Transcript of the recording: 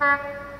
嗨